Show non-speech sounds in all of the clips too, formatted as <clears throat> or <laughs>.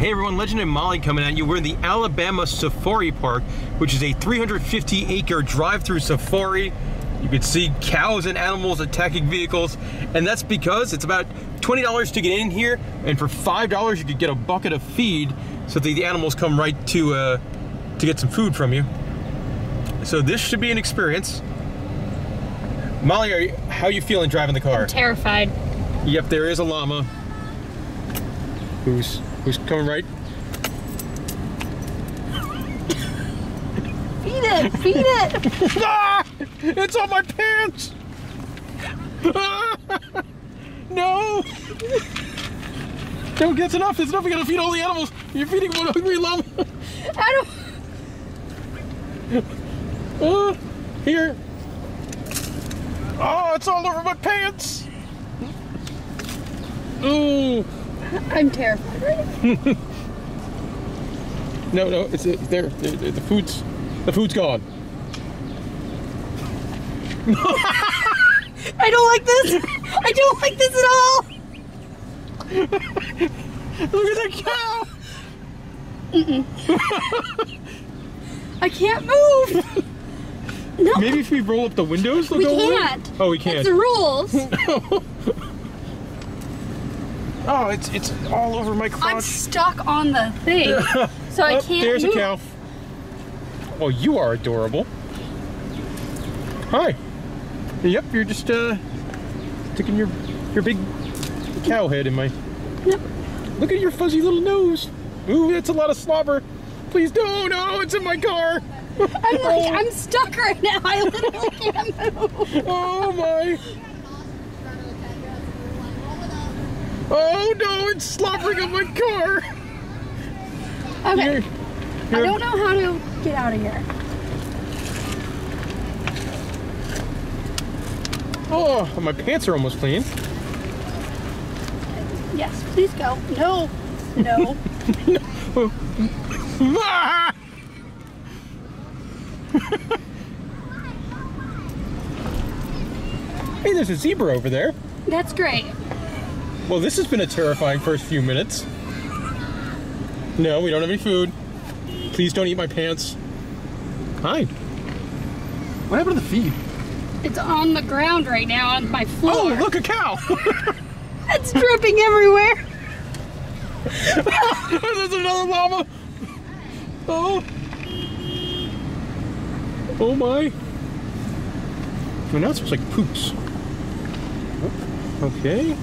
Hey everyone, Legend and Molly coming at you. We're in the Alabama Safari Park, which is a 350 acre drive-through safari. You can see cows and animals attacking vehicles, and that's because it's about $20 to get in here, and for $5 you could get a bucket of feed so that the animals come right to, uh, to get some food from you. So this should be an experience. Molly, are you, how are you feeling driving the car? Terrified. Yep, there is a llama who's who's coming right. Feed it, feed it. <laughs> Ah! It's on my pants! Ah! <laughs> No! Don't get enough. It's enough. We gotta feed all the animals. You're feeding one hungry llama. <laughs> I don't. Ah, here. Oh, it's all over my pants. Oh <laughs> I'm terrified <laughs> no, no, it's, it's there. The, the, the food's the food's gone. <laughs> I don't like this. I don't like this at all. Look at that cow. I can't move. No, Maybe if we roll up the windows, they'll we go can't. Oh, we can't. the rules. Oh, it's it's all over my I'm crotch. stuck on the thing, <laughs> so I Oh, can't there's move. a cow. Oh, you are adorable. Hi. Yep, you're just uh sticking your your big cow head in my. Yep. Look at your fuzzy little nose. Ooh, that's a lot of slobber. Please don't. No, it's in my car. I'm like, <laughs> I'm stuck right now. I literally can't move. Oh my. Oh no, it's slobbering on my car. Okay, Here, I don't know how to get out of here. Oh, my pants are almost clean. Yes, please go. No, no. Ah! <laughs> hey, there's a zebra over there. That's great. Well, this has been a terrifying first few minutes. No, we don't have any food. Please don't eat my pants. Hi. What happened to the feed? It's on the ground right now on my floor. Oh, look, a cow! <laughs> It's dripping everywhere. <laughs> There's another llama! Oh! Oh my! Oh, now it smells like poops. Okay.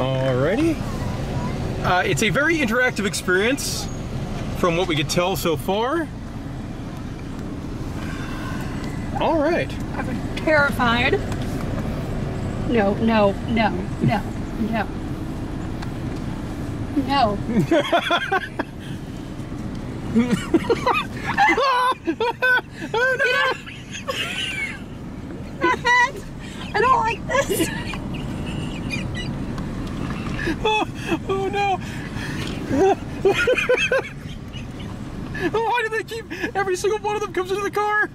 Alrighty. Uh, it's a very interactive experience from what we could tell so far. Alright. I'm terrified. No, no, no, no, no. No. <laughs> <laughs> I don't like this. Oh, oh no! oh, why do they keep every single one of them comes into the car?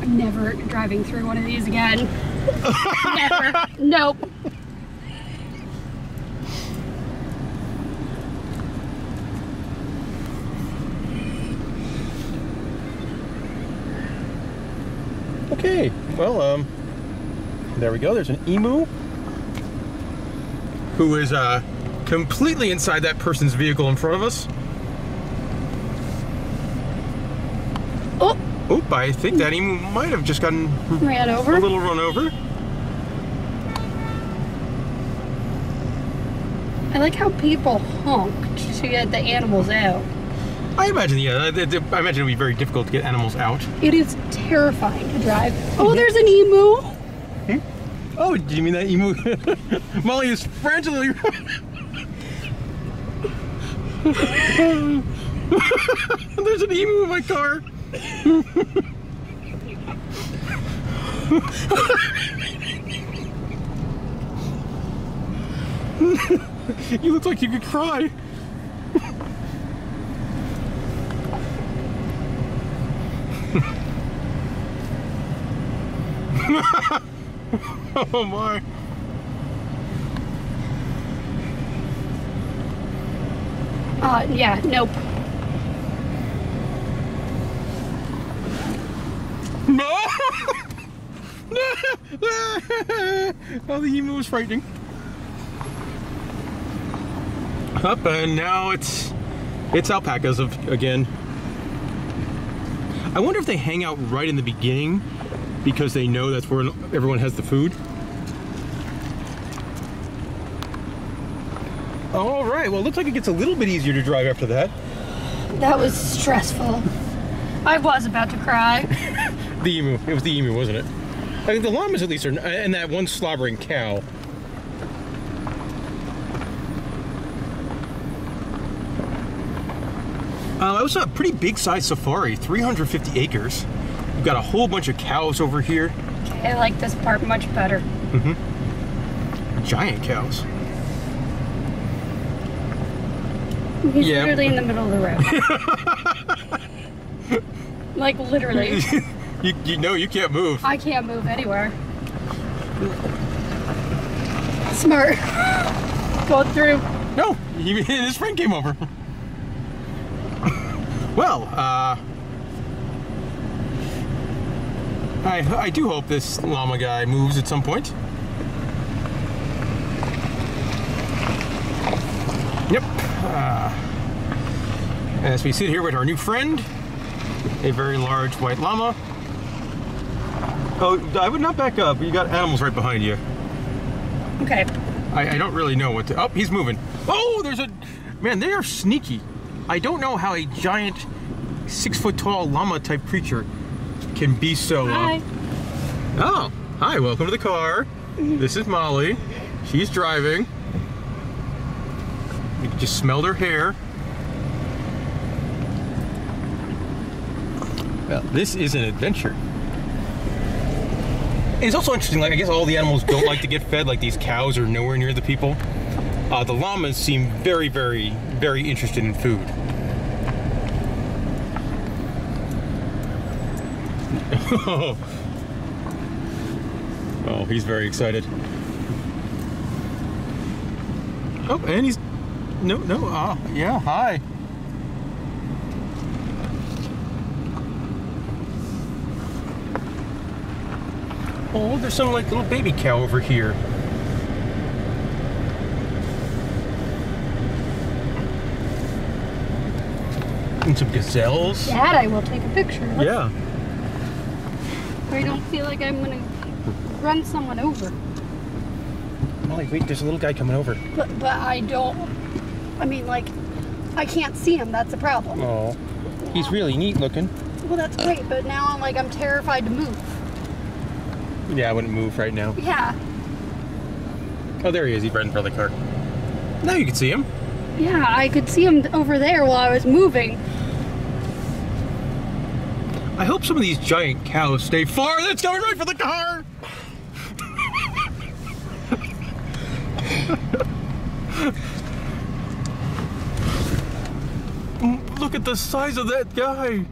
I'm never driving through one of these again. never. Nope. Okay, well, um, there we go. There's an emu who is uh, completely inside that person's vehicle in front of us. Oh, Oop, I think that emu might have just gotten ran over. a little run over. I like how people honked to get the animals out. I imagine, yeah, uh, I I imagine it would be very difficult to get animals out. It is terrifying to drive. <laughs> Oh, there's an emu. Hmm? Oh, do you mean that emu? <laughs> Molly is frantically. <laughs> There's an emu in my car. you look like you could cry. <laughs> oh my. Uh, yeah, nope. No! <laughs> oh, the emu was frightening. Up and now it's it's alpacas of again. I wonder if they hang out right in the beginning because they know that's where everyone has the food. All right. Well, it looks like it gets a little bit easier to drive after that. That was stressful. I was about to cry. <laughs> The emu. It was the emu, wasn't it? I think the llamas at least are, and that one slobbering cow. Uh, it was a pretty big size safari, 350 acres. We've got a whole bunch of cows over here, I like this part much better. Mhm. Giant cows. He's literally in the middle of the road. <laughs> like literally. <laughs> you, you know you can't move. I can't move anywhere. Smart. Going through. No, he, <laughs> his friend came over. well, uh, I I do hope this llama guy moves at some point. Yep. Uh, as we sit here with our new friend, a very large white llama. Oh, I would not back up. You got animals right behind you. Okay. I, I don't really know what to. Oh, he's moving. Oh, there's a. Man, they are sneaky. I don't know how a giant, six foot tall llama type creature can be so. uh, Hi. Oh, hi, welcome to the car. This is Molly. She's driving. You can just smell her hair. Well, this is an adventure. And It's also interesting, like, I guess all the animals don't like to get fed, like these cows are nowhere near the people. Uh, the llamas seem very, very, very interested in food. <laughs> Oh, he's very excited. Oh, and he's no, no. Ah, yeah. Hi. Oh, there's some like little baby cow over here. And some gazelles. Dad, I will take a picture. of. Yeah. I don't feel like I'm gonna run someone over. Molly, wait, there's a little guy coming over. But but I don't. I mean, like, I can't see him. That's a problem. Oh, he's really neat looking. Well, that's great. But now I'm like, I'm terrified to move. Yeah, I wouldn't move right now. Yeah. Oh, there he is. He's right in front of the car. Now you can see him. Yeah, I could see him over there while I was moving. I hope some of these giant cows stay far. That's coming right for the car. <laughs> Look at the size of that guy.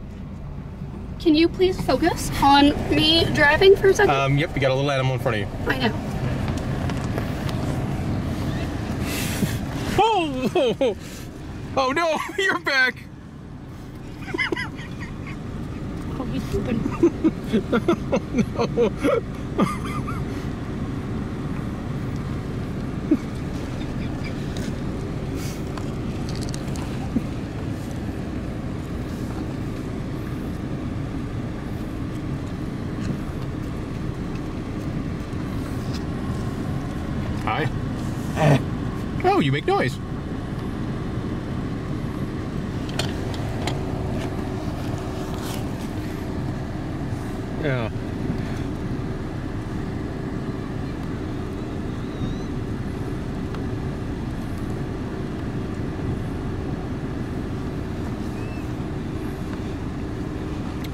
Can you please focus on me driving for a second? Um, yep, you got a little animal in front of you. I know. <laughs> Oh, oh no, <laughs> you're back. <laughs> Oh, he's pooping. Hi. Oh, you make noise. Yeah.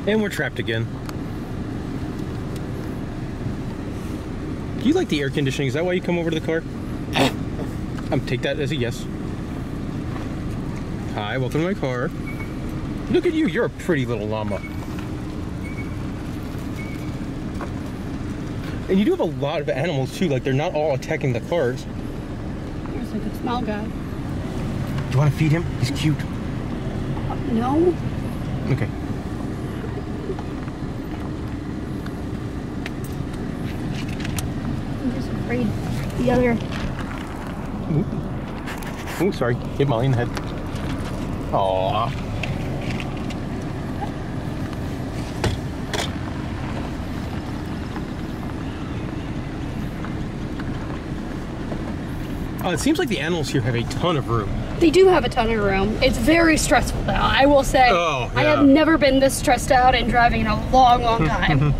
And we're trapped again. Do you like the air conditioning? Is that why you come over to the car? Um, take that as a yes. Hi, welcome to my car. Look at you, you're a pretty little llama. And you do have a lot of animals too. Like they're not all attacking the cars. There's like a small guy. Do you want to feed him? He's cute. Uh, no. Okay. I'm just afraid the other. Oh, sorry. Hit Molly in the head. Aww. Uh, it seems like the animals here have a ton of room. They do have a ton of room. It's very stressful though. I will say. Oh, I have never been this stressed out in driving in a long, long <laughs> time.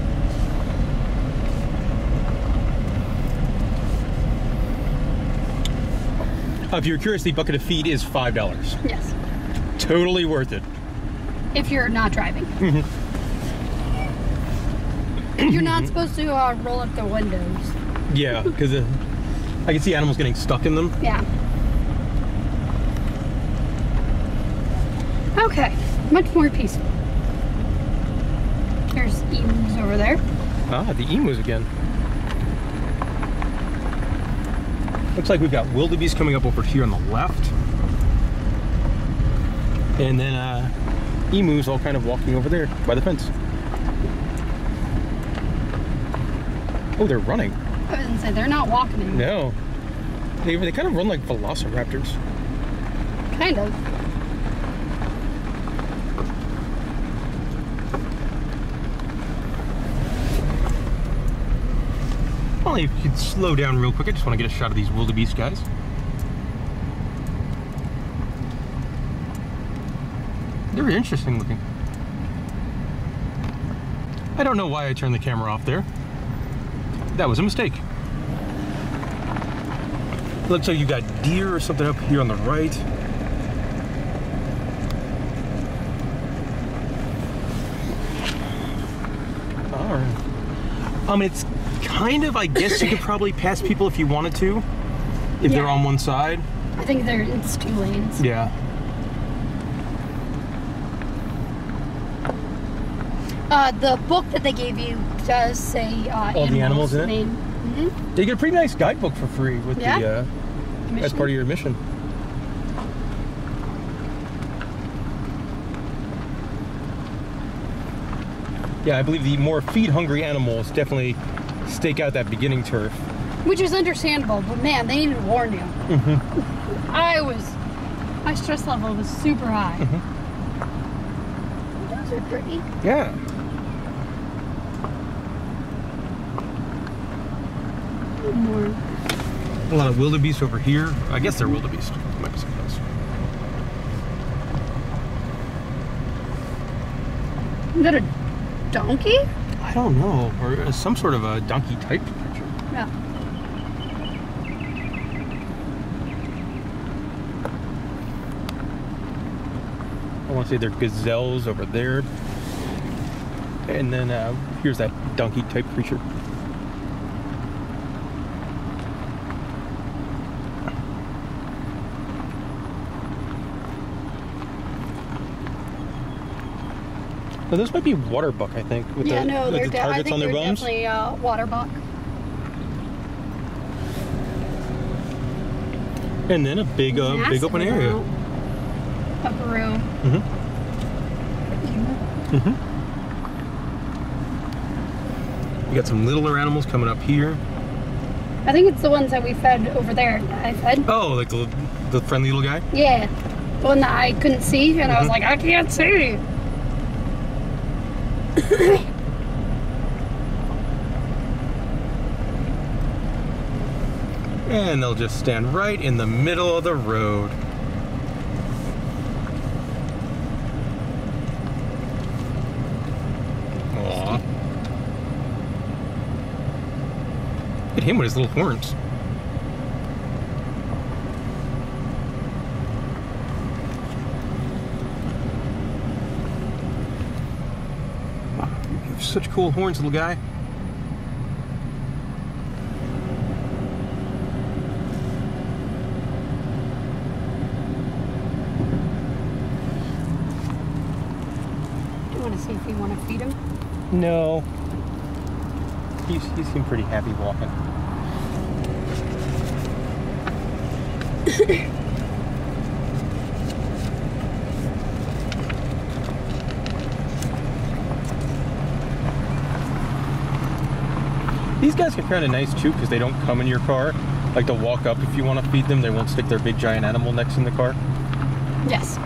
If you're curious, the bucket of feed is $5. yes. Totally worth it. If you're not driving. you're not supposed to uh, roll up the windows. Yeah, because uh, I can see animals getting stuck in them. Yeah. Okay. Much more peaceful. There's emus over there. Ah, the emus again. Looks like we've got wildebeest coming up over here on the left. And then uh, emus all kind of walking over there by the fence. Oh, they're running. I was gonna say they're not walking anymore. No. They, they kind of run like velociraptors. Kind of. Well, if you could slow down real quick, I just want to get a shot of these wildebeest guys. They're interesting looking. I don't know why I turned the camera off there. That was a mistake. Looks like you got deer or something up here on the right. All right. Um, it's kind of, I guess you could probably pass people if you wanted to, if they're on one side. I think they're it's two lanes. Yeah. Uh, the book that they gave you does say uh, All the animals in it? name. Mm-hmm. You get a pretty nice guidebook for free with Yeah? the, uh, as part of your mission. Yeah, I believe the more feed-hungry animals definitely stake out that beginning turf. Which is understandable, but man, they didn't warn you. Mm-hmm. I was, my stress level was super high. Mm-hmm. Those are pretty. Yeah. More. A lot of wildebeest over here. I guess they're wildebeest. Might be something else. Is that a donkey? I don't know, or some sort of a donkey type creature. Yeah. I want to say they're gazelles over there. And then uh, here's that donkey type creature. This might be water buck, I think, with yeah, the, no, with they're the targets think on their bums. definitely uh, water buck. And then a big, uh, big open area. Of room. hmm hmm We got some littler animals coming up here. I think it's the ones that we fed over there. I fed. Oh, like the, the friendly little guy? Yeah. The one that I couldn't see, and I was Mhm. like, I can't see. And they'll just stand right in the middle of the road. Aww. At him with his little horns. Such cool horns, little guy. Do you want to see if we want to feed him? No. He's, he seemed pretty happy walking. <coughs> These guys are kind of nice too because they don't come in your car. Like they'll walk up if you want to feed them. They won't stick their big giant animal next in the car. Yes.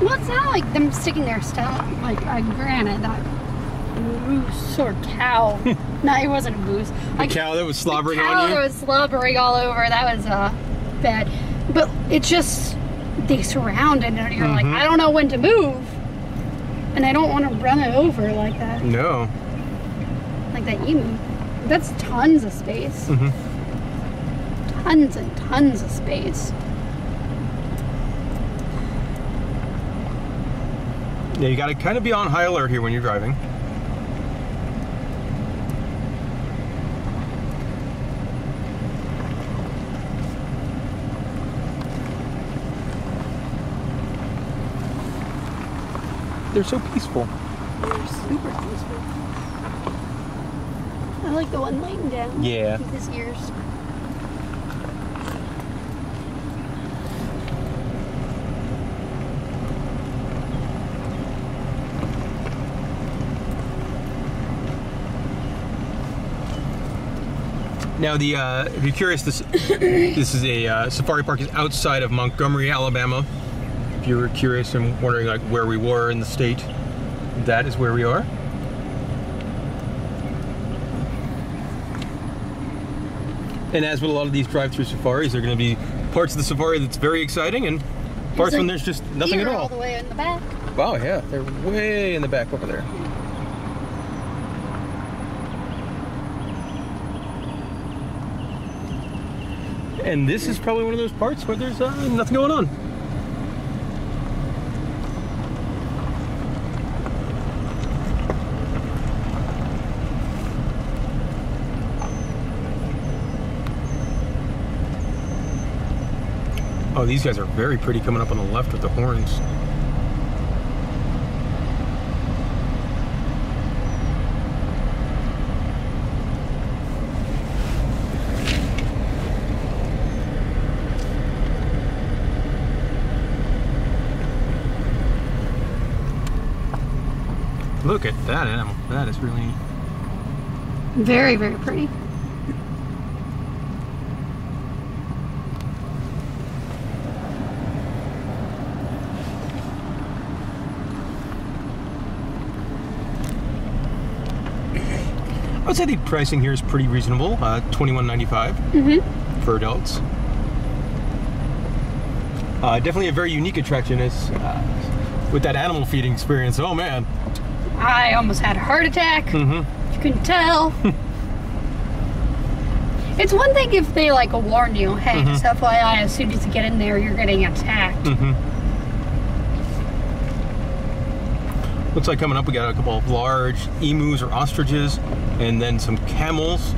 Well, it's not like them sticking their stomach. Like, uh, granted, that moose or cow. <laughs> no, it wasn't a moose. The cow that was slobbering the cow on you. that was slobbering all over. That was uh, bad. But it just they surround it, and you're like, Mhm. I don't know when to move, and I don't want to run it over like that, No. Like that emu. That's tons of space. hmm Tons and tons of space. Yeah, you got to kind of be on high alert here when you're driving. They're so peaceful. They're super peaceful. I like the one laying down. Yeah. With his ears. Now, the uh, if you're curious, this <coughs> this is a uh, safari park is outside of Montgomery, Alabama. If you were curious and wondering like where we were in the state, that is where we are. And as with a lot of these drive-through safaris, there are going to be parts of the safari that's very exciting and parts when there's just nothing at all all. the way in the back. Wow, yeah, they're way in the back over there. And this is probably one of those parts where there's uh, nothing going on. Oh, these guys are very pretty coming up on the left with the horns. Look at that animal. That is really. Very, very pretty. Would say the pricing here is pretty reasonable. Uh, Twenty-one ninety-five Mm-hmm. for adults. Uh, definitely a very unique attraction is uh, with that animal feeding experience. Oh man. I almost had a heart attack. Mm-hmm. You couldn't tell. <laughs> it's one thing if they like warn you, hey, Mhm. just FYI, as soon as you get in there, you're getting attacked. Mm-hmm. Looks like coming up we got a couple of large emus or ostriches and then some camels.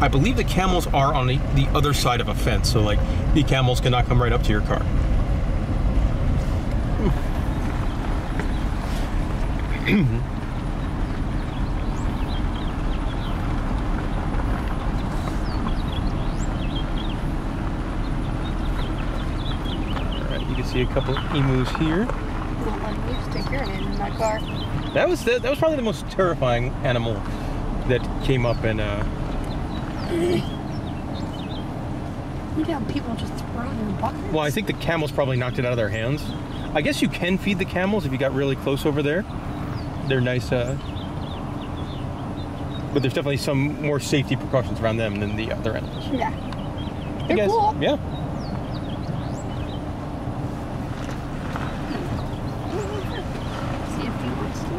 I believe the camels are on the, the other side of a fence, so like the camels cannot come right up to your car. Alright, you can see a couple emus here. Not letting you stick your hand in my car. That was the, that was probably the most terrifying animal that came up and uh, <clears throat> Look how people just throw their buckets. well, I think the camels probably knocked it out of their hands. I guess you can feed the camels if you got really close over there. They're nice, uh, but there's definitely some more safety precautions around them than the other animals. Yeah. They're guys- cool. Yeah. See if he wants to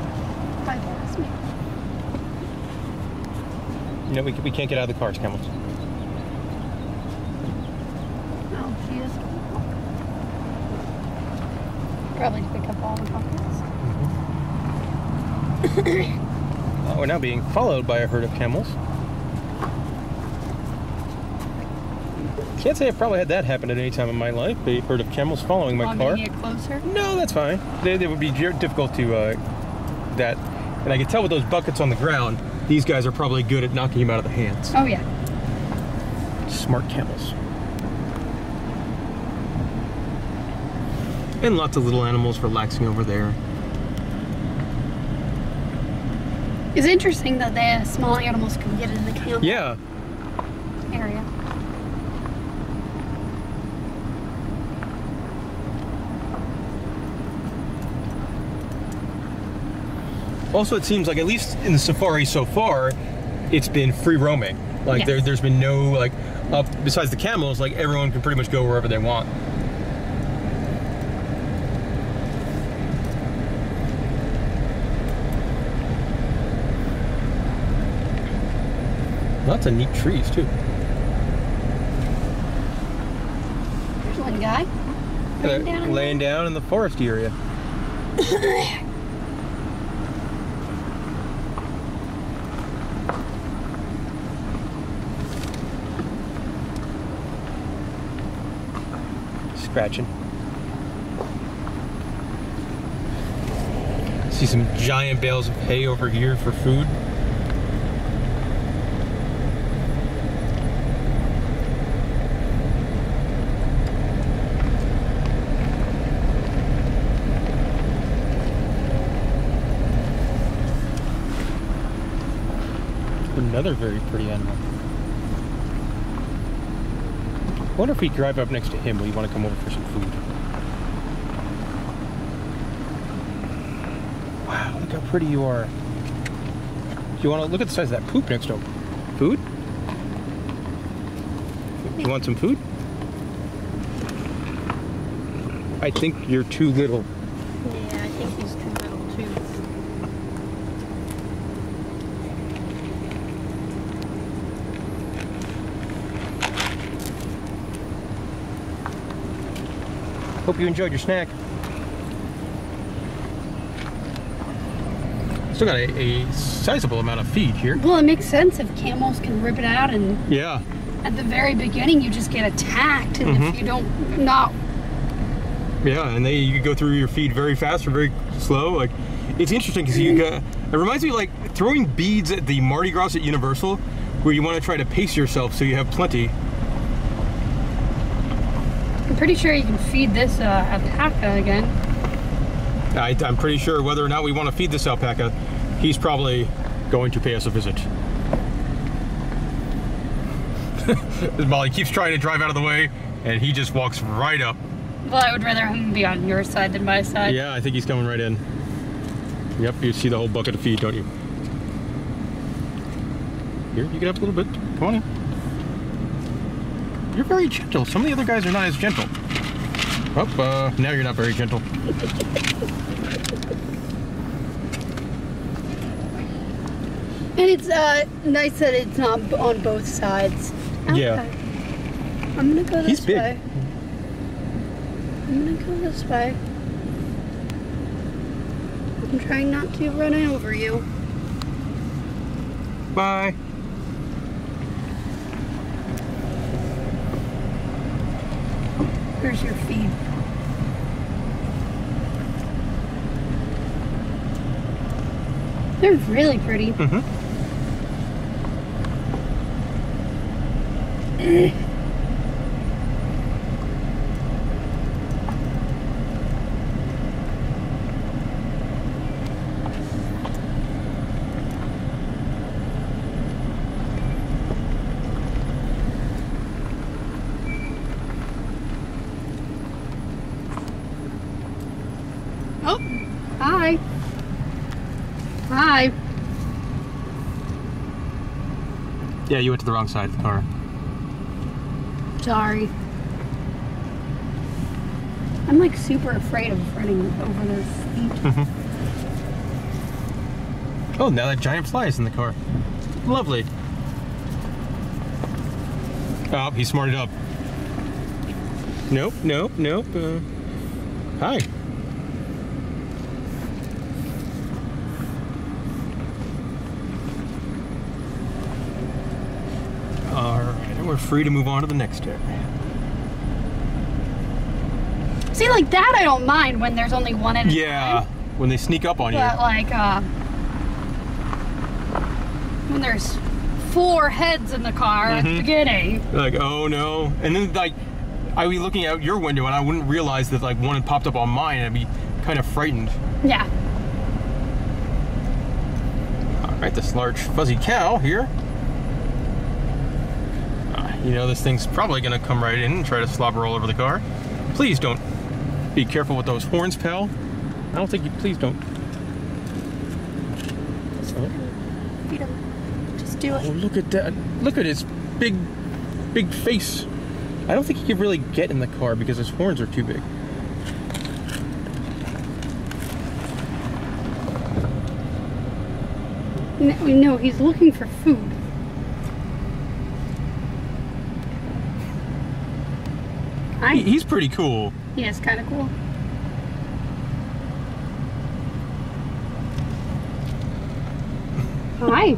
bypass me. No, we, we can't get out of the cars, camels. Oh, she is. Probably to pick up all the buckets. Uh, <coughs> we're now being followed by a herd of camels. Can't say I've probably had that happen at any time in my life. A herd of camels following my Want car. me to get closer? No, that's fine. They, they would be difficult to uh, that, and I can tell with those buckets on the ground, these guys are probably good at knocking him out of the hands. Oh yeah. Smart camels. And lots of little animals relaxing over there. It's interesting that the small animals can get in the camp Yeah, area. Also, it seems like at least in the safari so far, it's been free roaming. Like Yes. there, there's been no like up besides the camels. Like everyone can pretty much go wherever they want. Lots of neat trees too. There's one guy. Laying down in laying down in the forest area. <laughs> Scratching. See some giant bales of hay over here for food. Another very pretty animal. I wonder if we drive up next to him, will you want to come over for some food? Wow, look how pretty you are. Do you want to look at the size of that poop next to him? Food? You want some food? I think you're too little. Yeah, I think he's too little too. Hope you enjoyed your snack. Still got a, a sizable amount of feed here. Well, it makes sense if camels can rip it out, and Yeah. at the very beginning you just get attacked, and Mhm. if you don't not Yeah, and they you go through your feed very fast or very slow. Like it's interesting because you got it reminds me like throwing beads at the Mardi Gras at Universal, where you want to try to pace yourself so you have plenty. Pretty sure you can feed this uh, alpaca again. I, I'm pretty sure whether or not we want to feed this alpaca, he's probably going to pay us a visit. <laughs> Molly keeps trying to drive out of the way, and he just walks right up. Well, I would rather him be on your side than my side. Yeah, I think he's coming right in. Yep, you see the whole bucket of feed, don't you? Here, you get up a little bit. Come on in. You're very gentle. Some of the other guys are not as gentle. Oh, uh, now you're not very gentle. And it's uh, nice that it's not on both sides. Yeah. I'm gonna go this He's big. way. I'm gonna go this way. I'm trying not to run over you. Bye. Here's your feed. They're really pretty. Mm-hmm. Oh, <clears throat> hi. Hi. Yeah, you went to the wrong side of the car. Sorry. I'm like super afraid of running over their feet. Oh, now that giant fly is in the car. Lovely. Oh, he smarted up. Nope, nope, nope. Uh, hi. All right, and we're free to move on to the next area. See, like that I don't mind when there's only one at a Yeah, time. when they sneak up on you. But like, uh, when there's four heads in the car at the Mhm. beginning. Like, oh no. And then like I'd be looking out your window and I wouldn't realize that like one had popped up on mine and I'd be kind of frightened. Yeah. All right, this large fuzzy cow here. You know, this thing's probably gonna come right in and try to slobber all over the car. Please don't be careful with those horns, pal. I don't think you, please don't. Just do Oh, look at that. Look at his big, big face. I don't think he could really get in the car because his horns are too big. N- We know he's looking for food. He, he's pretty cool. he is kind of cool. Hi.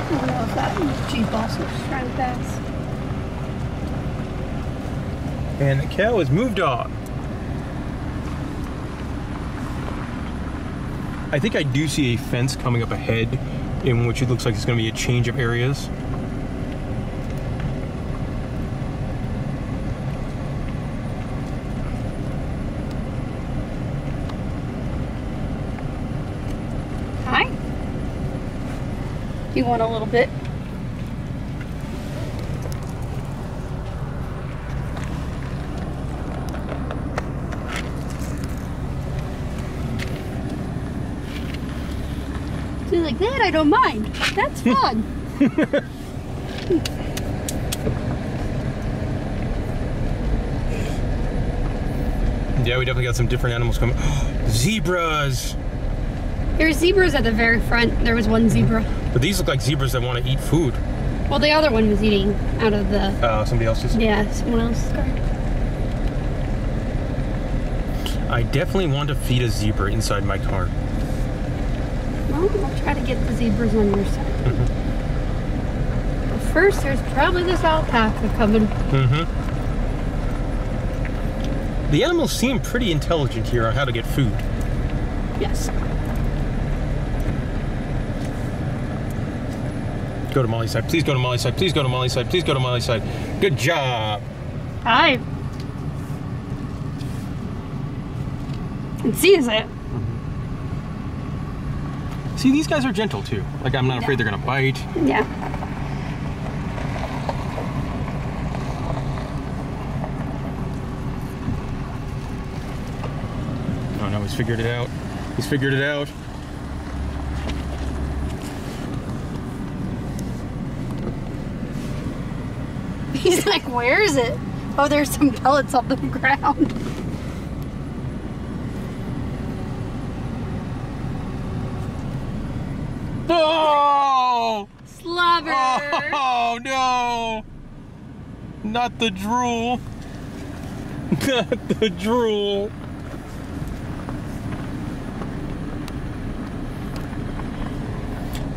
I don't know if that Jeep also is trying to. And the cow has moved on. I think I do see a fence coming up ahead in which it looks like it's going to be a change of areas. Hi. Do you want a little bit? That, I don't mind. That's <laughs> fun. Yeah, we definitely got some different animals coming. <gasps> Zebras! There's zebras at the very front. There was one zebra. But these look like zebras that want to eat food. Well, the other one was eating out of the Uh, somebody else's. yeah someone else's car. I definitely want to feed a zebra inside my car. Well, I'll try to get the zebras on your side. But first, there's probably this alpaca coming. Mm-hmm. The animals seem pretty intelligent here on how to get food. Yes. Go to Molly's side. Please go to Molly's side. Please go to Molly's side. Please go to Molly's side. Good job. Hi. It sees it. See, these guys are gentle too. Like, I'm not afraid they're gonna bite. Yeah. Oh no, he's figured it out. He's figured it out. He's like, where is it? Oh, there's some pellets on the <laughs> ground. Oh! Slobber. Oh <laughs> no! Not the drool. <laughs> Not the drool.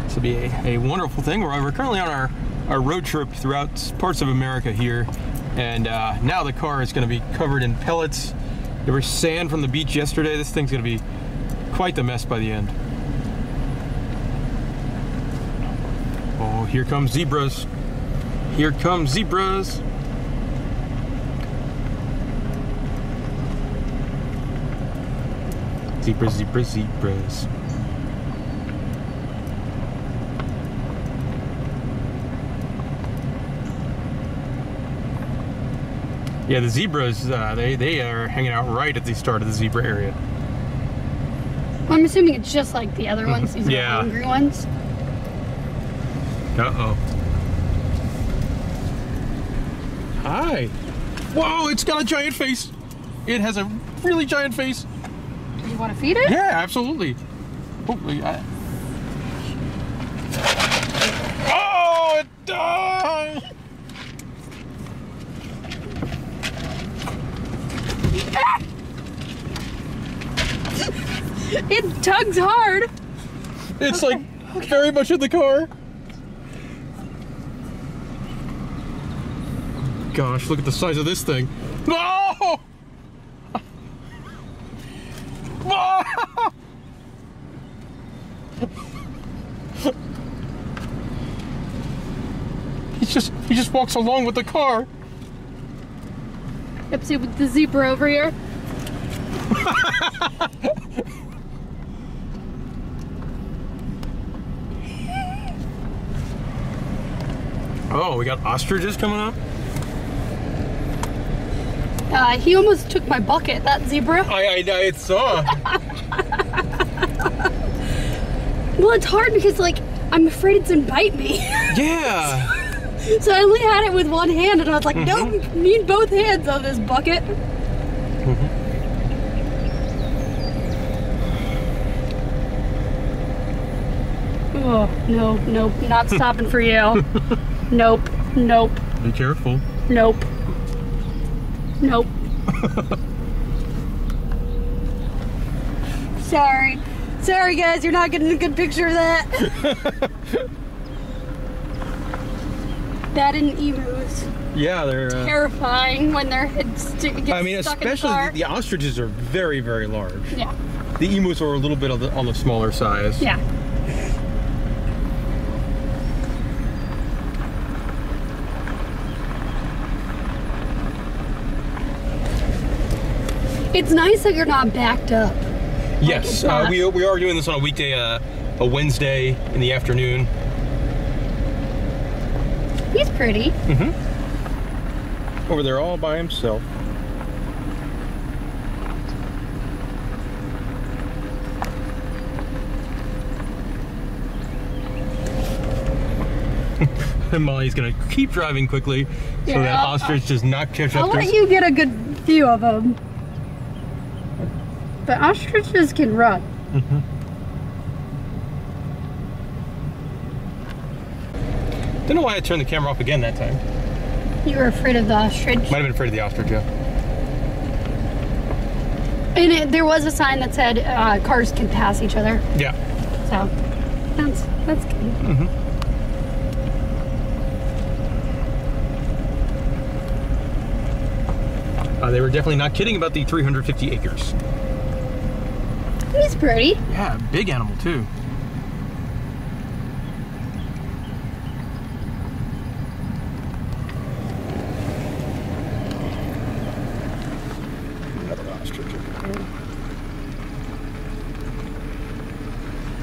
This will be a, a wonderful thing. We're, we're currently on our, our road trip throughout parts of America here, and uh, now the car is going to be covered in pellets. There was sand from the beach yesterday. This thing's going to be quite the mess by the end. Oh, here comes zebras. Here comes zebras. Zebras, zebras, zebras. Yeah, the zebras, uh, they, they are hanging out right at the start of the zebra area. Well, I'm assuming it's just like the other ones. These are Yeah. the hungry ones. Uh-oh. Hi. Whoa, it's got a giant face. It has a really giant face. Do you want to feed it? Yeah, absolutely. Oh, I... oh it died. It tugs hard. It's like very much in the car. Gosh, look at the size of this thing. No! he just he just walks along with the car. Yep, see with the zebra over here. Oh, we got ostriches coming up. Uh, he almost took my bucket, that zebra. I I, I saw. <laughs> Well, it's hard because, like, I'm afraid it's gonna bite me. <laughs> yeah. so I only had it with one hand, and I was like, nope, need both hands on this bucket. Mm -hmm. Oh, no, nope, not stopping for you. <laughs> nope, nope, Be careful. nope, nope. <laughs> Sorry. Sorry, guys, you're not getting a good picture of that. <laughs> that and emus. Yeah, they're. Uh, Terrifying when their heads get I mean, stuck in the especially car. the, the ostriches are very, very large. Yeah, The emus are a little bit on the, on the smaller size. yeah. It's nice that you're not backed up. Yes, uh, we, we are doing this on a weekday, uh, a Wednesday in the afternoon. He's pretty. Mhm. Over there all by himself. <laughs> and Molly's gonna keep driving quickly so Yeah, that ostrich does not catch up. I'll let you get a good view of him. But ostriches can run. Don't know why I turned the camera off again that time. You were afraid of the ostrich. Might have been afraid of the ostrich, yeah. And it, there was a sign that said uh, cars can pass each other. Yeah. So that's that's good. Uh, they were definitely not kidding about the 350 acres. He's pretty. Yeah, big animal too. Another ostrich.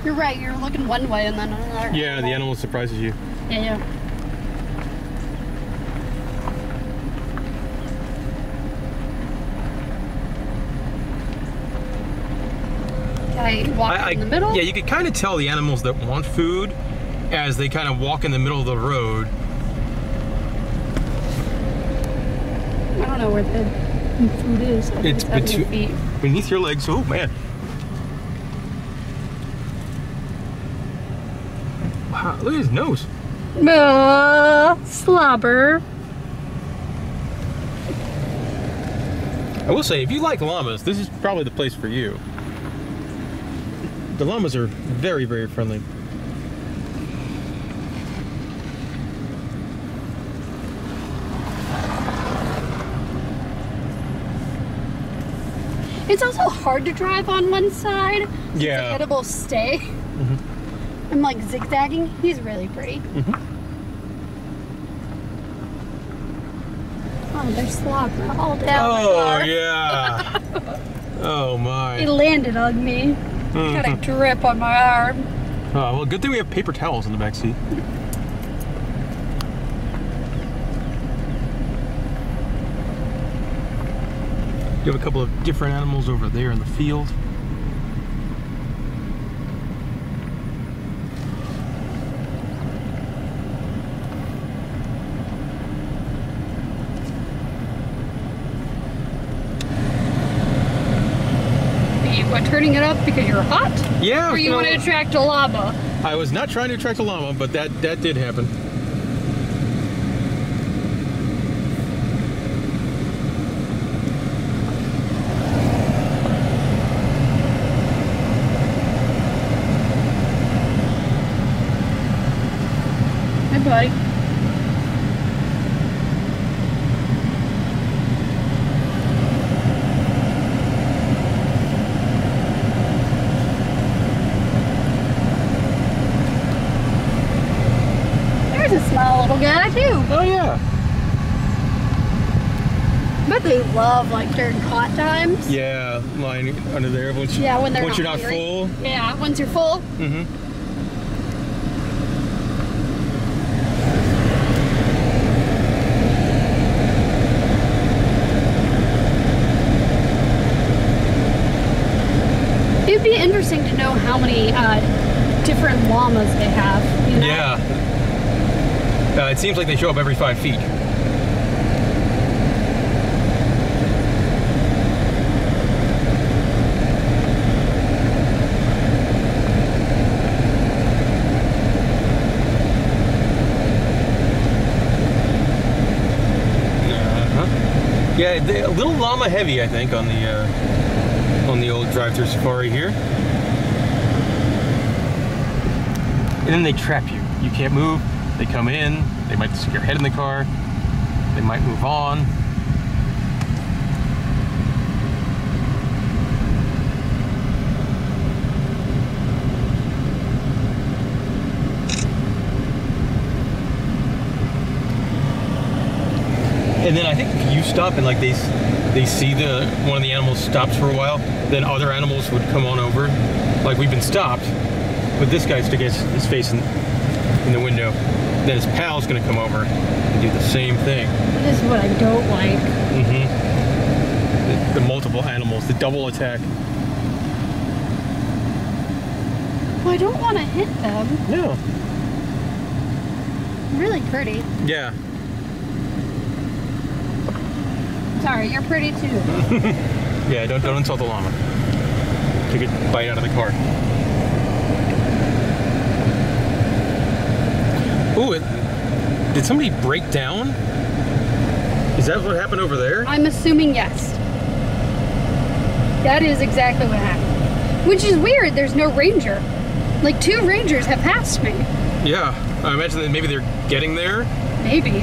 You're right. You're looking one way and then another. Yeah, the animal surprises you. Yeah, yeah. Walk in the middle. Yeah, you could kind of tell the animals that want food as they kind of walk in the middle of the road. I don't know where the food is. I It's under between- feet. Beneath your legs. Oh man. Wow, look at his nose. Uh, slobber. I will say, if you like llamas, this is probably the place for you. The llamas are very, very friendly. It's also hard to drive on one side. Yeah. The head will stay. Mm-hmm. I'm like zigzagging. He's really pretty. Mm-hmm. Oh, there's slobber all down Oh, oh car. yeah. <laughs> oh my. He landed on me. Got a mm-hmm. drip on my arm. Oh, well, good thing we have paper towels in the back seat. You have a couple of different animals over there in the field. You are turning it up because you're hot? Yeah. Or you want to attract a llama? I was not trying to attract a llama, but that that did happen. Hi, buddy. small little guy too. Oh yeah. But love like during hot times. Yeah, lying under there. Once, Yeah, when they're once not you're not full. Yeah, once you're full. Mm-hmm. It'd be interesting to know how many uh, different llamas they have. You know? Yeah. Uh, it seems like they show up every five feet. Yeah, they- a little llama heavy, I think, on the uh, on the old drive-through safari here. And then they trap you. You can't move. They come in. They might stick your head in the car. They might move on. And then I think you stop and like they they see the one of the animals stops for a while, then other animals would come on over. Like we've been stopped, but this guy sticking his, his face in, in the window. Then his pal's gonna come over and do the same thing. This is what I don't like. Mm-hmm. The, the multiple animals, the double attack. Well, I don't want to hit them. No. Really pretty. Yeah. Sorry, you're pretty too. <laughs> Yeah. Don't don't insult the llama. Take a bite out of the car. Ooh, it, did somebody break down? Is that what happened over there? I'm assuming yes. That is exactly what happened. Which is weird. There's no ranger. Like two rangers have passed me. Yeah. I imagine that maybe they're getting there. Maybe.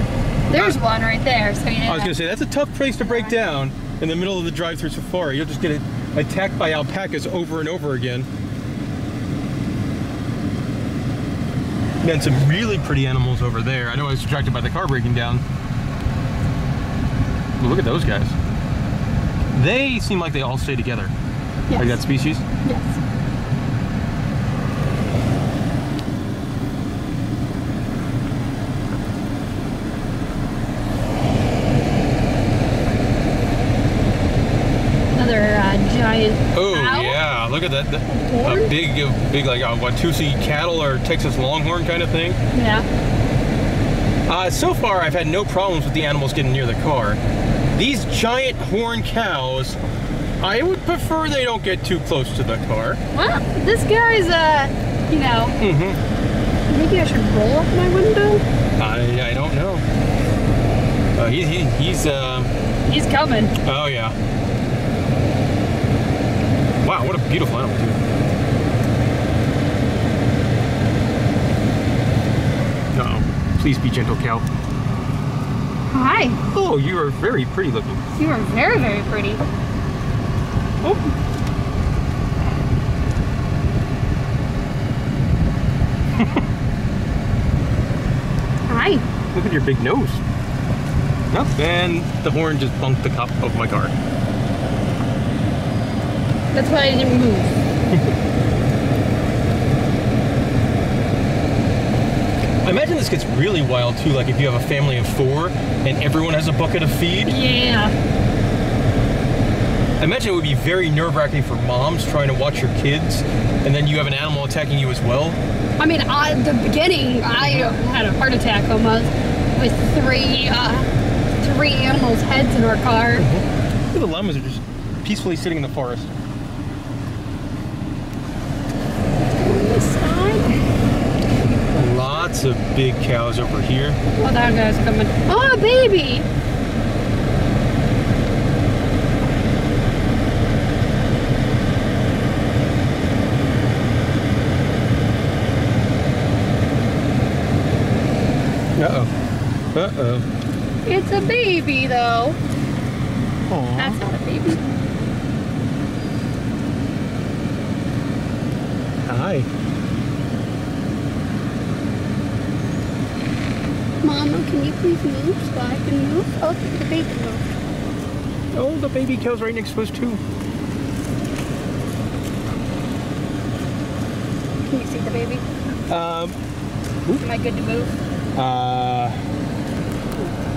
There's one right there. So. I was gonna say that's a tough place to break down in the middle of the drive-through safari. You'll just get attacked by alpacas over and over again. And then some really pretty animals over there. I know I was distracted by the car breaking down. But look at those guys. They seem like they all stay together. yes. Like that species. Yes. Another Oh yeah, look at that. Horn? a big, uh, big like a Watusi cattle or Texas Longhorn kind of thing. Yeah. Uh, so far, I've had no problems with the animals getting near the car. These giant horn cows, I would prefer they don't get too close to the car. Well, this guy's uh, you know, Mm-hmm. maybe I should roll up my window. I, I don't know. Uh, he, he, he's, uh, He's coming. oh yeah. Wow, what a beautiful animal, too. Uh-oh. Please be gentle, Cal. Hi. Oh, you are very pretty looking. You are very, very pretty. Oh. Hi. Look at your big nose. Nope. And the horn just bunked the cup of my car. That's why I didn't move. I imagine this gets really wild too, like if you have a family of four and everyone has a bucket of feed. Yeah. I imagine it would be very nerve wracking for moms trying to watch your kids and then you have an animal attacking you as well. I mean, at the beginning, I had a heart attack almost with three, uh, three animals' heads in our car. Look at the llamas are just peacefully sitting in the forest. This side. Lots of big cows over here. Oh, that guy's coming. Oh, baby. Uh-oh. Uh-oh. It's a baby, though. Aw. That's not a baby. Hi. Mama, can you please move so I can move? Oh, the baby moved. Oh, the baby cow's right next to us too. Can you see the baby? Um, Am I good to move? uh,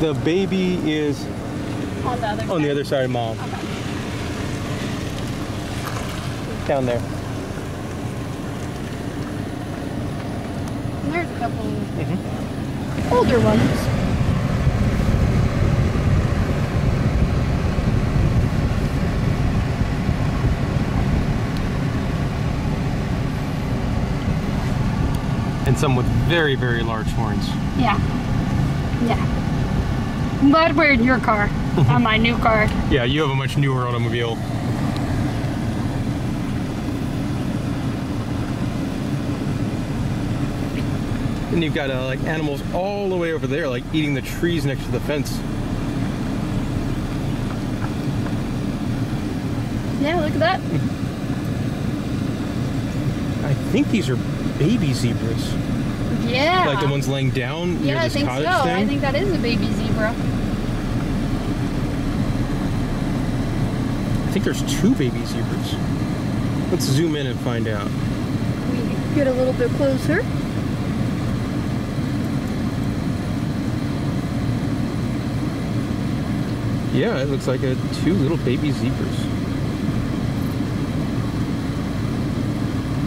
the baby is On the other side. on the other side of mom, Okay. down there. And there's a couple Mhm. Older ones. And some with very, very large horns. Yeah. Yeah. I'm glad we're in your car. on <laughs> uh, my new car. Yeah, you have a much newer automobile. And you've got uh, like animals all the way over there, like eating the trees next to the fence. Yeah, look at that. <laughs> I think these are baby zebras, Yeah. like the ones laying down near Yeah, I think so. cottage I think that is a baby zebra. I think there's two baby zebras. Let's zoom in and find out. We get a little bit closer. Yeah, it looks like a two little baby zebras.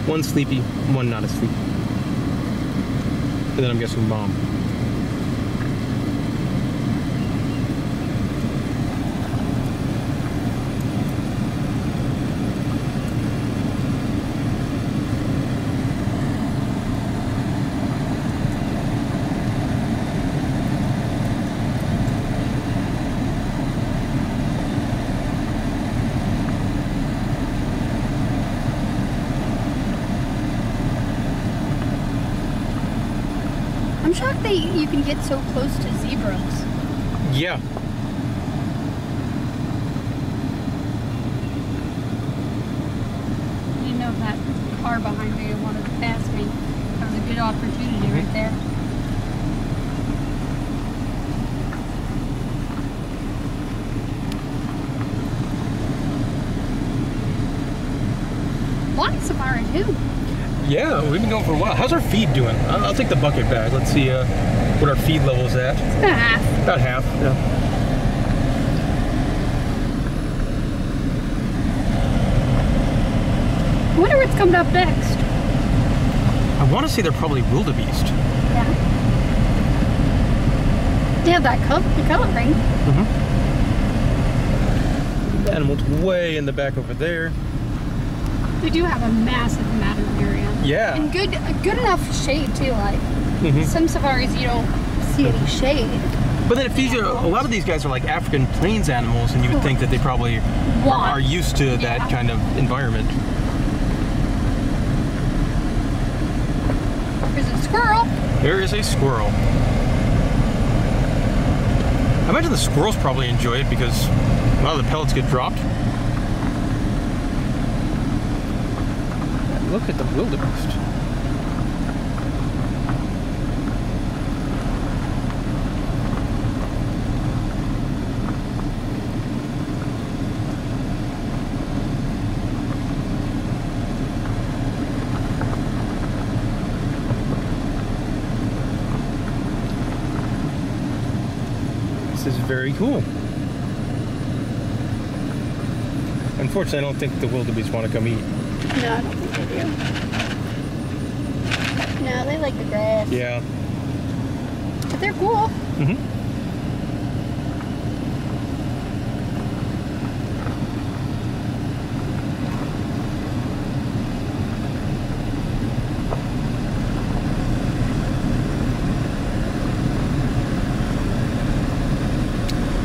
One sleepy, one not asleep. And then I'm guessing mom. I'm shocked that you can get so close to zebras. Yeah. Didn't know that car behind me wanted to pass me. That was a good opportunity right there. Lot of safari too. Yeah, we've been going for a while. How's our feed doing? I'll, I'll take the bucket bag. Let's see uh, what our feed level's at. About half. About half. Yeah. I wonder what's coming up next. I want to say they're probably wildebeest. Yeah. They have that color, the mm-hmm. coloring. The animal's way in the back over there. We do have a massive amount of area. Yeah. And good, good enough shade too. Like Mhm. some safaris, you don't see any shade. But then if these are a lot of these guys are like African plains animals, and you would think that they probably are, are used to Yeah. that kind of environment. There's a squirrel. There is a squirrel. I imagine the squirrels probably enjoy it because a lot of the pellets get dropped. Look at the wildebeest. This is very cool. Unfortunately, I don't think the wildebeest want to come eat. No, I don't think they do. No, they like the grass. Yeah. But they're cool. hmm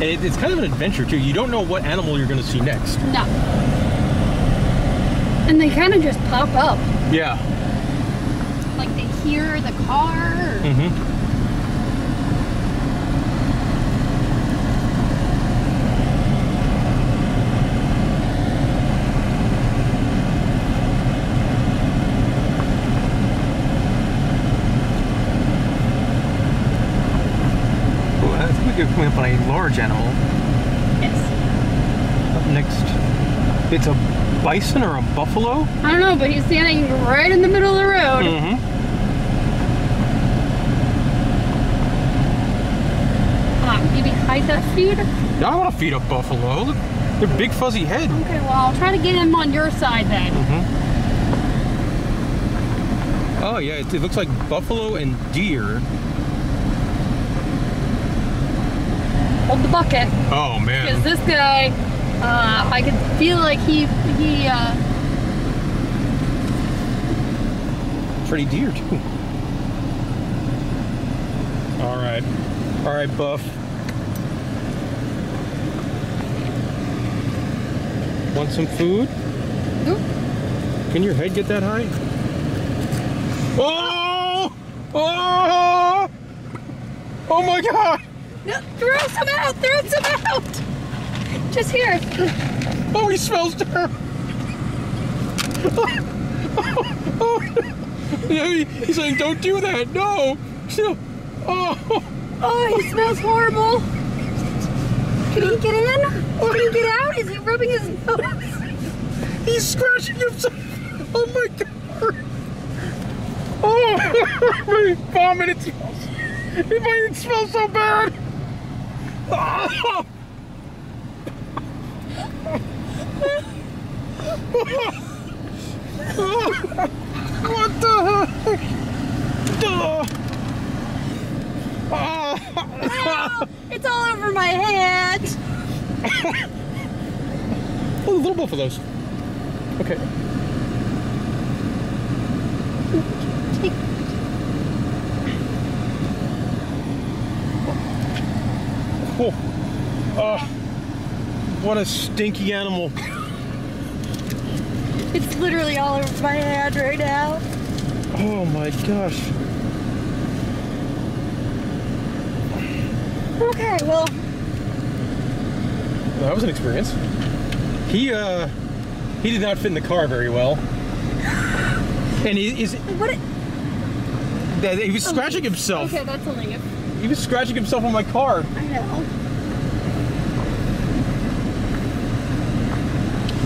It, it's kind of an adventure too. You don't know what animal you're going to see next. No. And they kind of just pop up. Yeah. Like they hear the car. or- Mm-hmm. Could come up on a large animal. Yes. Up next, it's a bison or a buffalo. I don't know, but he's standing right in the middle of the road. Mm-hmm. Uh, maybe hide that feed. I don't want to feed a buffalo. Look, their big fuzzy head. Okay, well, I'll try to get him on your side then. Mm -hmm. Oh yeah, it, it looks like buffalo and deer. Hold the bucket. Oh man. Because this guy, uh, I could feel like he, he, uh, Pretty deer too. All right, all right, Buff. Want some food? oop, Can your head get that high? Oh! Oh! Oh my God! No, throw some out, throw some out. Just here. Oh, he smells terrible. Oh, yeah, he- he's saying, "Don't do that." No. Still. Oh. Oh, he smells horrible. Can he get in? Can he get out? Is he rubbing his nose? He's scratching himself. Oh my god. Oh, <laughs> my vomit. It smells. Might it smells so bad. What the heck? Oh. It's all over my hand. Oh, little buffaloes. Okay. Take- Oh. Oh. What a stinky animal. It's literally all over my hand right now. Oh my gosh. Okay, well, That was an experience. He uh he did not fit in the car very well. And he is what? It, he was scratching himself. okay, that's a leaf. He was scratching himself on my car. I know.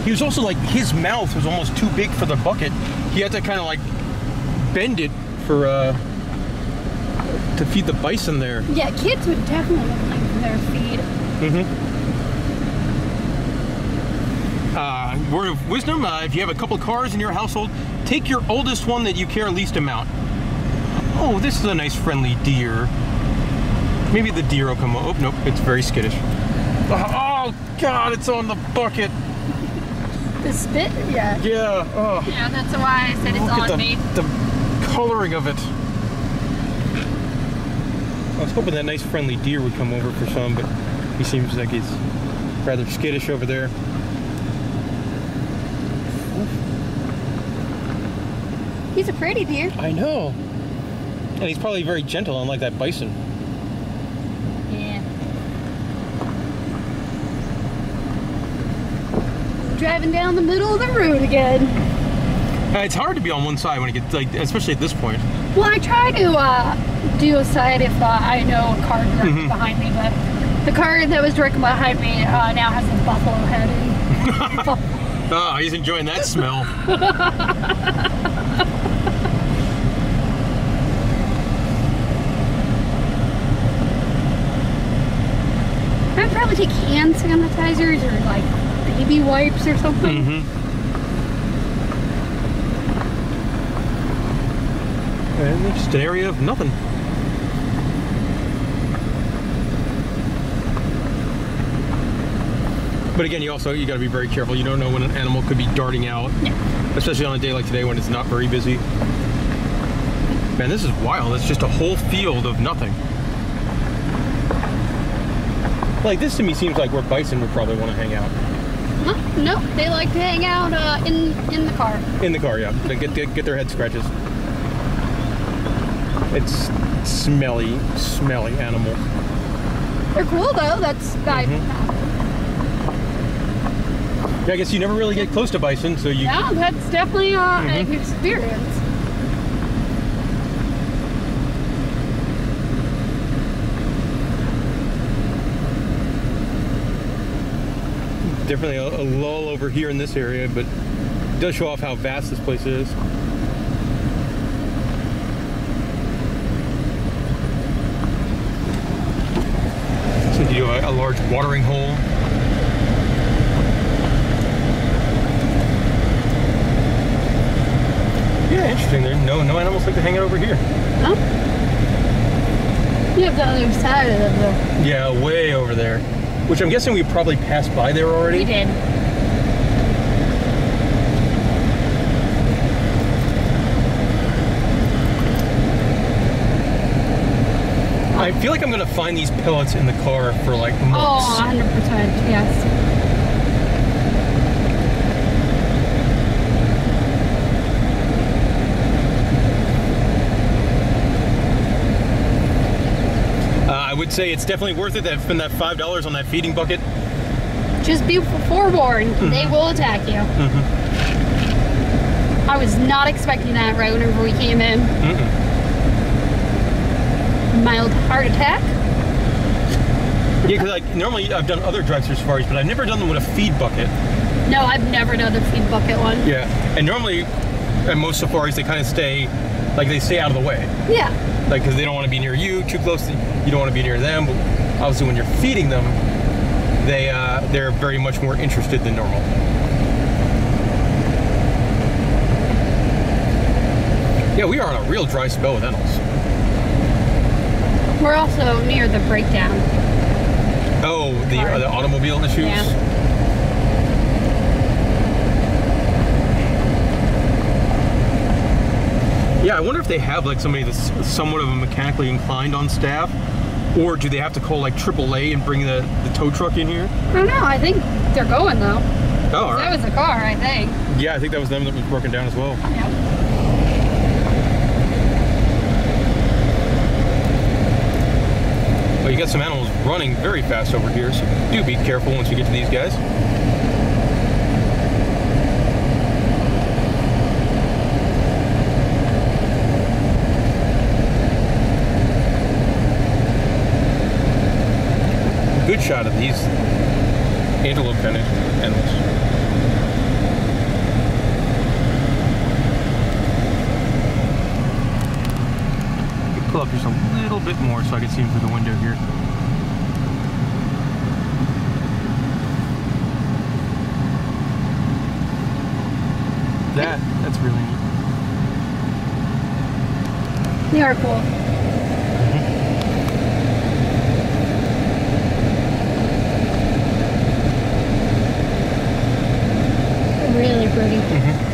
He was also like his mouth was almost too big for the bucket. He had to kind of like bend it for uh to feed the bison there. Yeah, kids would definitely like their feed. Uh, word of wisdom: uh, If you have a couple cars in your household, take your oldest one that you care least amount. Oh, this is a nice friendly deer. Maybe the deer will come. Oh nope, it's very skittish. Oh God, it's on the bucket. The spit? Yeah. Yeah. Oh. Yeah, that's why I said it's Look at on the, me. the coloring of it. I was hoping that nice friendly deer would come over for some, but he seems like he's rather skittish over there. He's a pretty deer. I know. And he's probably very gentle, unlike that bison. Yeah. Driving down the middle of the road again. Uh, it's hard to be on one side when it gets like, especially at this point. Well, I try to uh, do a side if uh, I know a car directly Mhm. behind me, but the car that was directly behind me uh, now has a buffalo head. Oh, <laughs> he's enjoying that smell. <laughs> I'd probably take hand sanitizers or like baby wipes or something. mm-hmm. And just an area of nothing. But again, you also you got to be very careful. You don't know when an animal could be darting out, Yeah. especially on a day like today when it's not very busy. Man, this is wild. It's just a whole field of nothing. Like this to me seems like where bison would probably want to hang out. No, no, they like to hang out uh, in in the car. In the car, yeah. They get, get get their head scratches. It's smelly, smelly animal. They're cool though. That's I, Yeah, I guess you never really get close to bison, so you. yeah, that's definitely uh, an Mhm. experience. Definitely a, a lull over here in this area, but it does show off how vast this place is. So you do a, a large watering hole. Yeah, interesting. There no no animals like to hang out over here. Huh? You have the other side of the. Yeah, way over there. Which I'm guessing we probably passed by there already. We did. I feel like I'm gonna find these pellets in the car for like months. Oh, 100%. Yes. Say it's definitely worth it to spend that five dollars on that feeding bucket. Just be forewarned. Mm-hmm. They will attack you. Mm-hmm. I was not expecting that right whenever we came in. Mm-mm. Mild heart attack. Yeah, because like normally I've done other drive-through safaris, but I've never done them with a feed bucket. No, I've never done the feed bucket one. Yeah, and normally at most safaris they kind of stay, like they stay out of the way, Yeah. like because they don't want to be near you, too close. To, you don't want to be near them. But obviously, when you're feeding them, they uh, they're very much more interested than normal. Yeah, we are on a real dry spell with animals. We're also near the breakdown. Oh, the uh, the automobile issues. Yeah. Yeah, I wonder if they have like somebody that's somewhat of a mechanically inclined on staff, or do they have to call like AAA and bring the, the tow truck in here? I don't know. I think they're going though. Oh, all That was the car, I think. Yeah, I think that was them that was broken down as well. Yeah. Well, you got some animals running very fast over here, so do be careful once you get to these guys. Good shot of these antelope animals. Pull up just a little bit more so I can see them through the window here. That that's really neat. They are cool. Really pretty.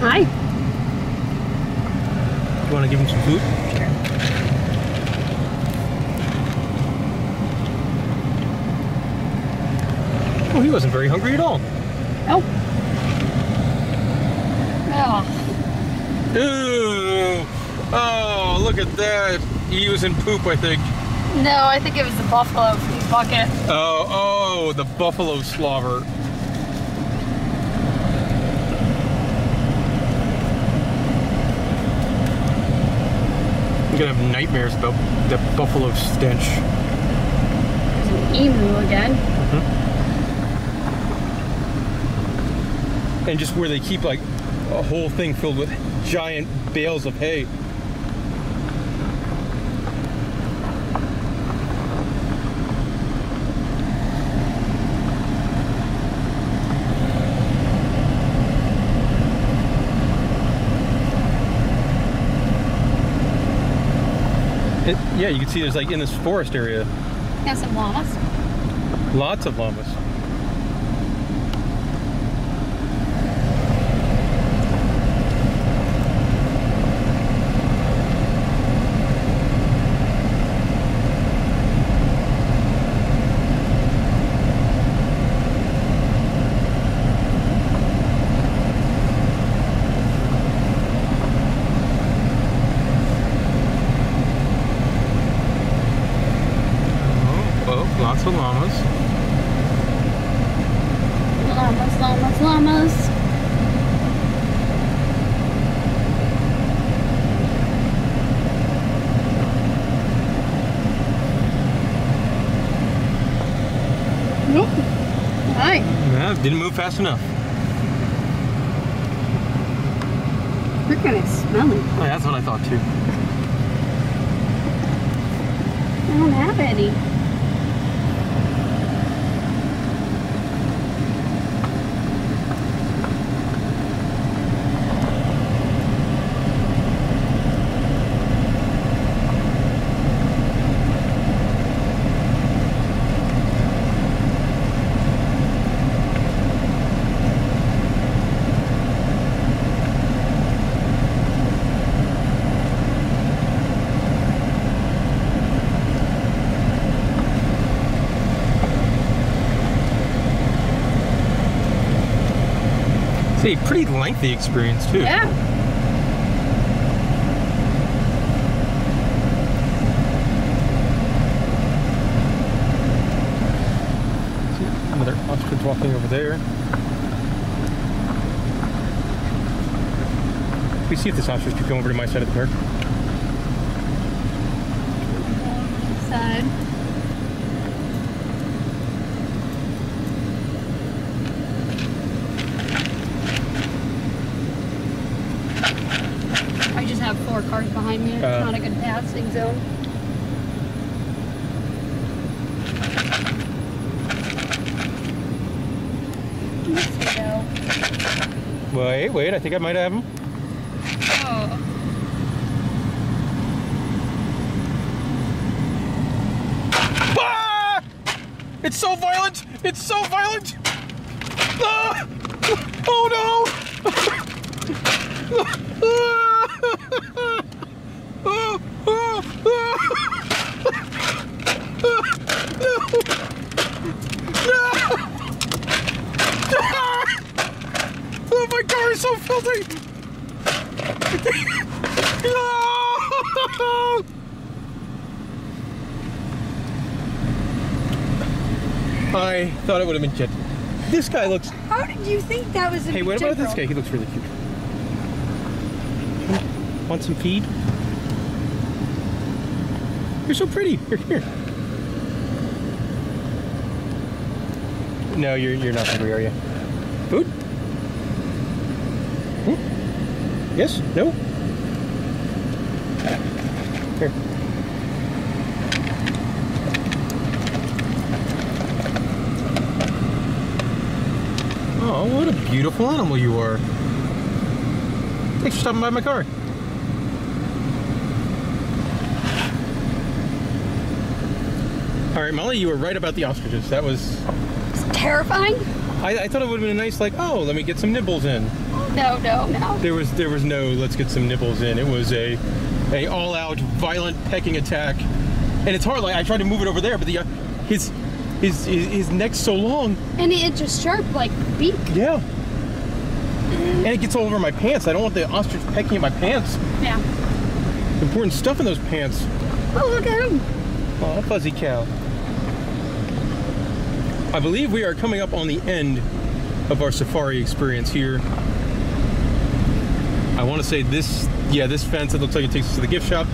Hi. You want to give him some food? Oh, he wasn't very hungry at all. Oh. Oh. Ooh. Oh, look at that. He was in poop, I think. No, I think it was the buffalo food bucket. Oh, oh, the buffalo slobber. I'm gonna have nightmares about that buffalo stench. There's an emu again. Mm-hmm. And just where they keep like a whole thing filled with giant bales of hay. It, yeah, you can see there's like in this forest area, Got some llamas. lots of llamas. Didn't move fast enough. We're kind of smelly. Oh, that's what I thought too. I don't have any. It's a pretty lengthy experience too. Yeah. See Another ostrich walking over there. We see if this ostrich could come over to my side of the park. Side. I just have four cars behind me. It's Not a good passing zone. Wait, wait, I think I might have him. Oh. Ah! It's so violent! It's so violent! Ah! Oh no! Oh, my car is so filthy! No! I thought it would have been Jet. This guy looks. How did you think that was a Hey, what about this guy? He looks really cute. Want some feed? You're so pretty. <laughs> You're here. No, you're you're not hungry, are you? Food? Hmm? Yes? No? Here. Oh, what a beautiful animal you are. Thanks for stopping by my car. All right, Molly, you were right about the ostriches. That was, It's terrifying. I, I thought it would have been a nice, like, oh, let me get some nibbles in. No, no, no. There was, there was no, let's get some nibbles in. It was a, a all-out violent pecking attack, and it's hard. Like I tried to move it over there, but the, uh, his, his, his, his neck's so long. And it's just sharp like beak. Yeah. And it gets all over my pants. I don't want the ostrich pecking at my pants. Yeah. Important stuff in those pants. Oh, look at him. Oh, fuzzy cow. I believe we are coming up on the end of our safari experience here. I want to say this, yeah, this fence, it looks like it takes us to the gift shop.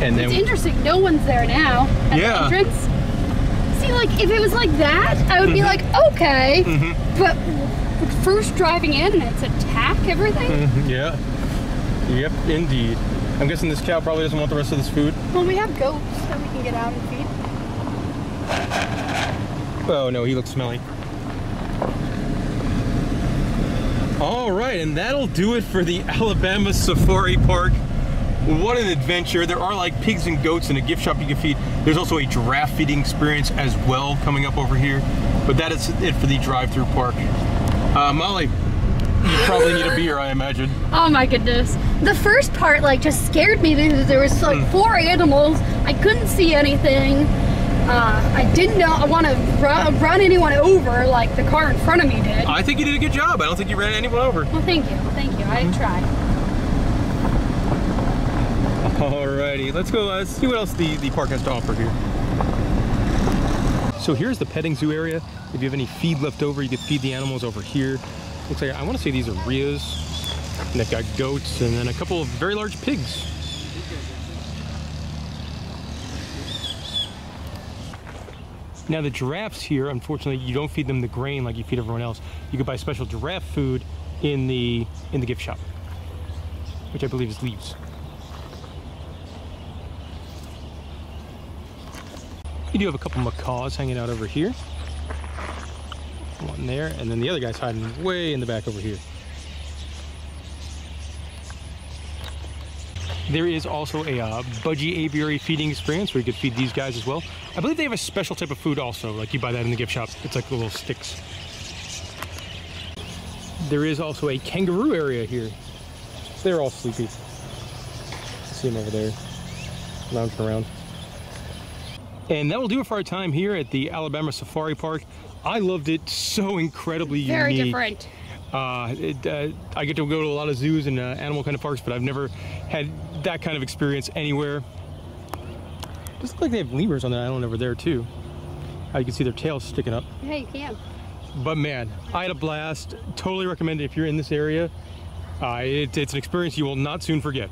And It's interesting. No one's there now at Yeah. the entrance. See, like, if it was like that, I would be like, okay. Mhm. But first driving in and it's attack everything. Mhm, yeah. Yep, indeed. I'm guessing this cow probably doesn't want the rest of this food. Well, we have goats that we can get out and feed. Oh no, he looks smelly. All right, and that'll do it for the Alabama Safari Park. What an adventure. There are like pigs and goats in a gift shop you can feed. There's also a giraffe feeding experience as well coming up over here. But that is it for the drive-through park. Uh, Molly, you probably need a beer, I imagine. <laughs> Oh my goodness. The first part like just scared me because there was like Mm. four animals. I couldn't see anything. Uh, I didn't know I want to run, run anyone over like the car in front of me did. I think you did a good job. I don't think you ran anyone over. well, thank you. Thank you. I tried. Alrighty, let's go uh, see what else the, the park has to offer here. So here's the petting zoo area. If you have any feed left over, you can feed the animals over here. Looks like, I want to say these are rheas. And they've got goats and then a couple of very large pigs. Now the giraffes here, unfortunately, you don't feed them the grain like you feed everyone else. You could buy special giraffe food in the in the gift shop, which I believe is leaves. You do have a couple macaws hanging out over here. One there, and then the other guy's hiding way in the back over here. There is also a uh, budgie aviary feeding experience where you could feed these guys as well. I believe they have a special type of food also, like you buy that in the gift shop. It's like little sticks. There is also a kangaroo area here. They're all sleepy. See them over there, lounging around. And that will do it for our time here at the Alabama Safari Park. I loved it so incredibly Very unique. different. Uh, it, uh, I get to go to a lot of zoos and uh, animal kind of parks, but I've never had that kind of experience anywhere. Just look like they have lemurs on the island over there too. You can see their tails sticking up. Yeah, you can. But man, I had a blast. Totally recommend it if you're in this area. Uh, it, it's an experience you will not soon forget.